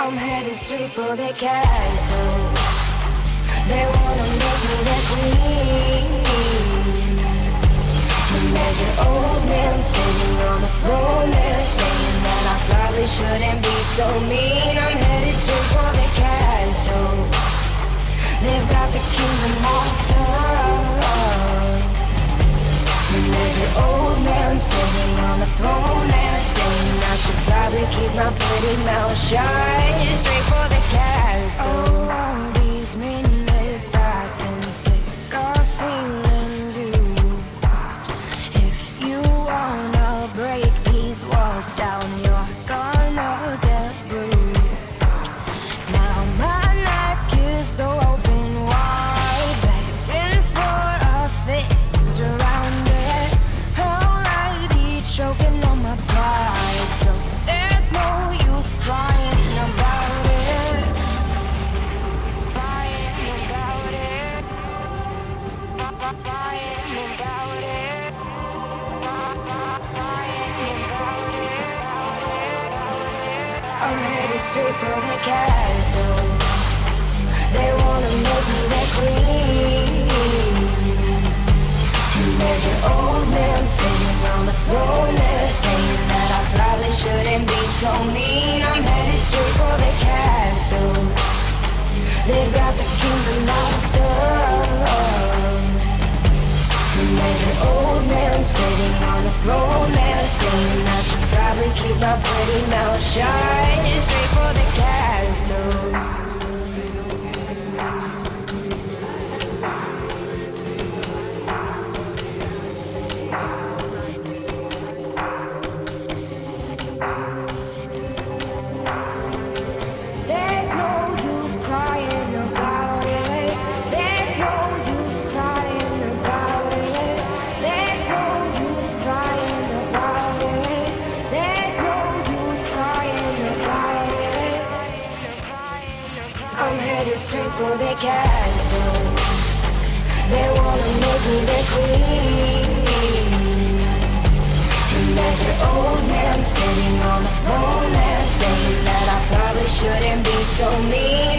I'm headed straight for the castle. They wanna make me their queen. And there's an old man sitting on the throne there saying that I probably shouldn't be so mean. I'm keep my pretty mouth shut. Straight for the I'm headed straight for the castle. They wanna make me their queen. And there's an old man sitting on the throne there saying that I probably shouldn't be so mean. I'm headed straight for the castle. They've got the kingdom locked up. And there's an old man sitting on the throne there saying keep my pretty mouth shut. Straight for the castle. Headed straight for the castle. They wanna make me their queen. And there's an old man sitting on the throne there saying that I probably shouldn't be so mean.